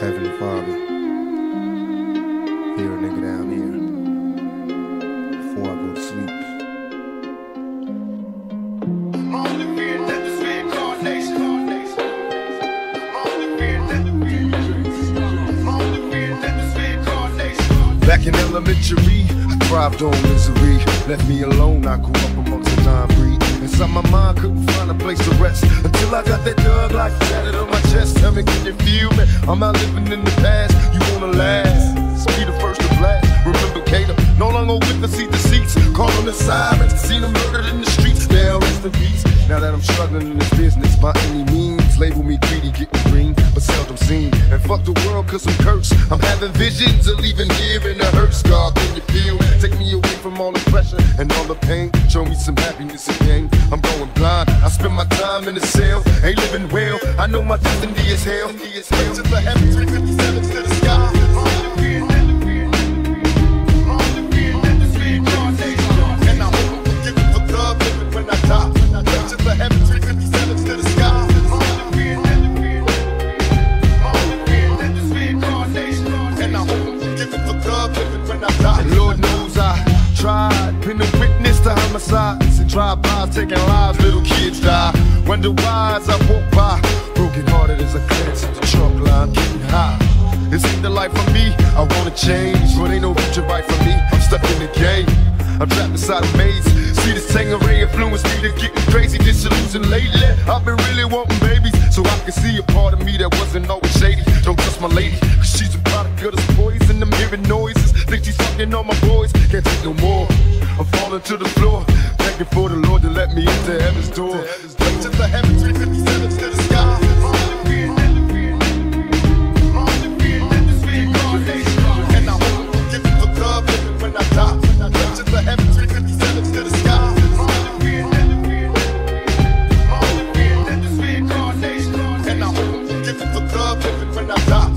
Heavenly Father, hear a nigga down here, before I go to sleep. Back in elementary, I thrived on misery. Left me alone, I grew up amongst the non-breed. Inside my mind, couldn't find a place to rest until I got that dug like tatted on my chest. Tell me, can you I'm not living in the past. You wanna last? Be the first to blast. Remember Cater, no longer with the seat the seats. Call on the sirens, seen them murdered in the streets. Now rest in peace. Now that I'm struggling in this business by any means, label me greedy, getting green, but seldom seen. And fuck the world, cause I'm cursed. I'm having visions of leaving here in a hurt scar. Can you feel? And all the pain. Show me some happiness again. I'm going blind. I spend my time in the cell, ain't living well. I know my destiny is hell. To the heavens, 357 to the sky. And I hope I'm forgiven for love living when I die. To the heavens, 357 to the sky. And I hope I'm forgiven for love living when I die. And Lord knows been a witness to homicides and drive-bys taking lives, little kids die. Wonder why as I walk by, broken hearted as I glance at the chalk line, getting high. This ain't the life for me, I wanna change, but ain't no future right for me. I'm stuck in the game. I'm trapped inside a maze. See this Tangeray influence me to getting crazy, disillusioned lately. I've been really wanting babies, so I can see a part of me that wasn't always shady. Don't trust my lady, cause she's a product of this poison. I'm hearing noises, think she's fucking on my boys. Can't take no more. Falling to the floor, begging for the Lord to let me into heaven's door. Straight to the heavens, 357 to the sky. When I die. To the heavens, 357 to the sky. And I'm for love when I die.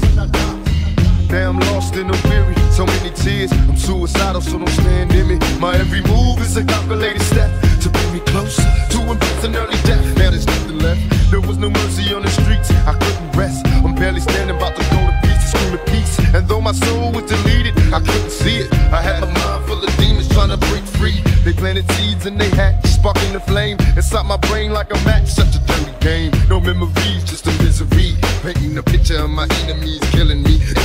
Now I'm lost in the weary, so many tears. I'm suicidal, so don't stand in me. My every move is a calculated step to bring me closer to embracing early death. Now there's nothing left. There was no mercy on the streets. I couldn't rest. I'm barely standing, about to go to pieces, screaming peace. And though my soul was deleted, I couldn't see it. I had my mind full of demons trying to break free. They planted seeds and they hatched, sparking the flame inside my brain like a match. Such a dirty game. No memories, just a misery. Painting a picture of my enemies killing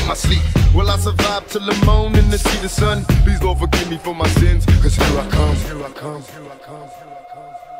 my sleep. Will I survive till the morning to see the sun? Please Lord forgive me for my sins, cause here I come. Here I come. Here I come. Here I come.